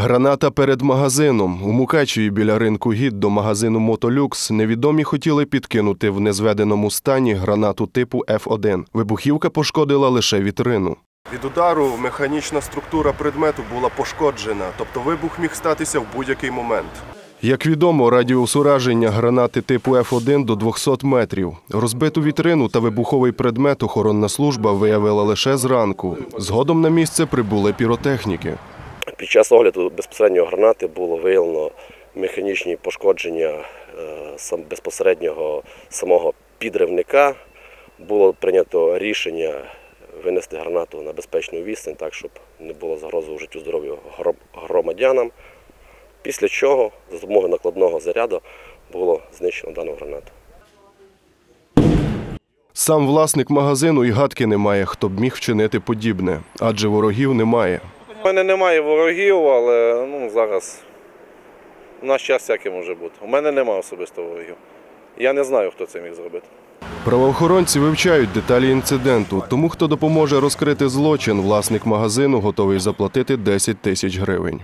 Граната перед магазином. У Мукачеві біля ринку гід до магазину Мотолюкс невідомі хотіли підкинути в незведеному стані гранату типу F1. Вибухівка пошкодила лише вітрину. Від удару механічна структура предмету була пошкоджена, тобто вибух міг статися в будь-який момент. Як відомо, радіус ураження гранати типу F1 до 200 метрів. Розбиту вітрину та вибуховий предмет охоронна служба виявила лише зранку. Згодом на місце прибули піротехніки. Під час огляду безпосередньо гранати було виявлено механічні пошкодження е, безпосереднього самого підривника. Було прийнято рішення винести гранату на безпечну відстань, так щоб не було загрози життю здоров'ю громадянам. Після чого за допомогою накладного заряду було знищено дану гранату. Сам власник магазину і гадки не має, хто б міг вчинити подібне, адже ворогів немає. Мене немає ворогів, але ну, зараз у наш час всяке може бути. У мене немає особисто ворогів. Я не знаю, хто це міг зробити. Правоохоронці вивчають деталі інциденту, тому хто допоможе розкрити злочин, власник магазину готовий заплатити 10 тисяч гривень.